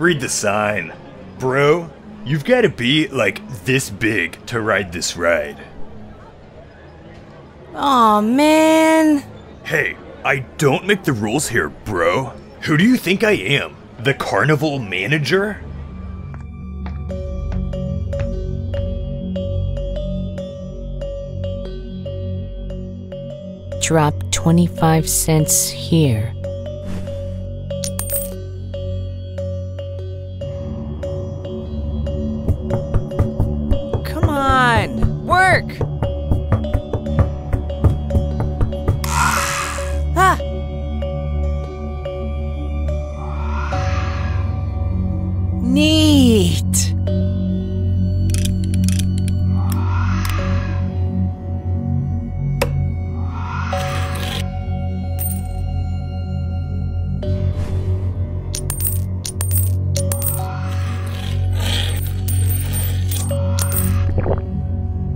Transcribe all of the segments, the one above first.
Read the sign. Bro, you've gotta be, like, this big to ride this ride. Aw, man. Hey, I don't make the rules here, bro. Who do you think I am? The carnival manager? Drop 25 cents here. Neat!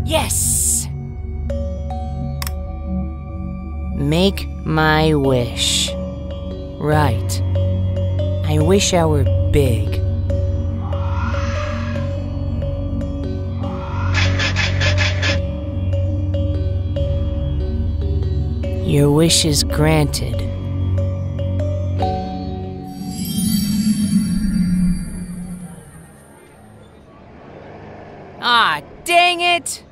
Yes! Make my wish. Right. I wish I were big. Your wish is granted. Ah, dang it!